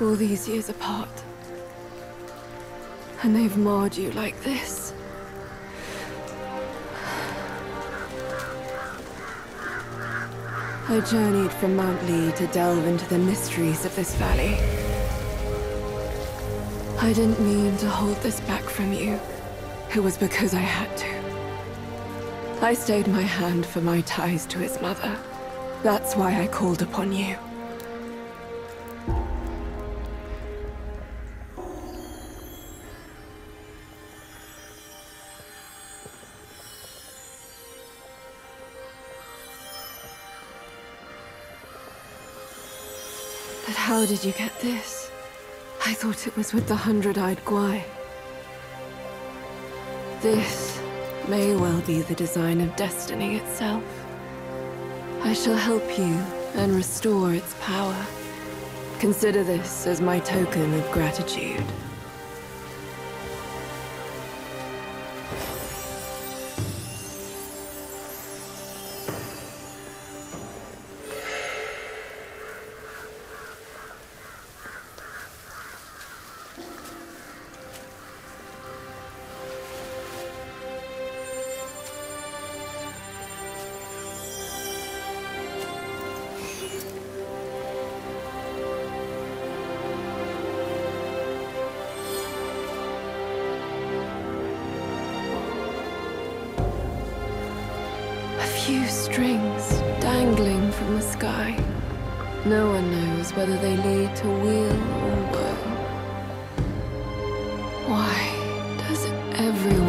All these years apart. And they've marred you like this. I journeyed from Mount Li to delve into the mysteries of this valley. I didn't mean to hold this back from you. It was because I had to. I stayed my hand for my ties to his mother. That's why I called upon you. But how did you get this? I thought it was with the Hundred-Eyed Guai. This may well be the design of destiny itself. I shall help you and restore its power. Consider this as my token of gratitude. few strings dangling from the sky. No one knows whether they lead to weal or woe. Why does everyone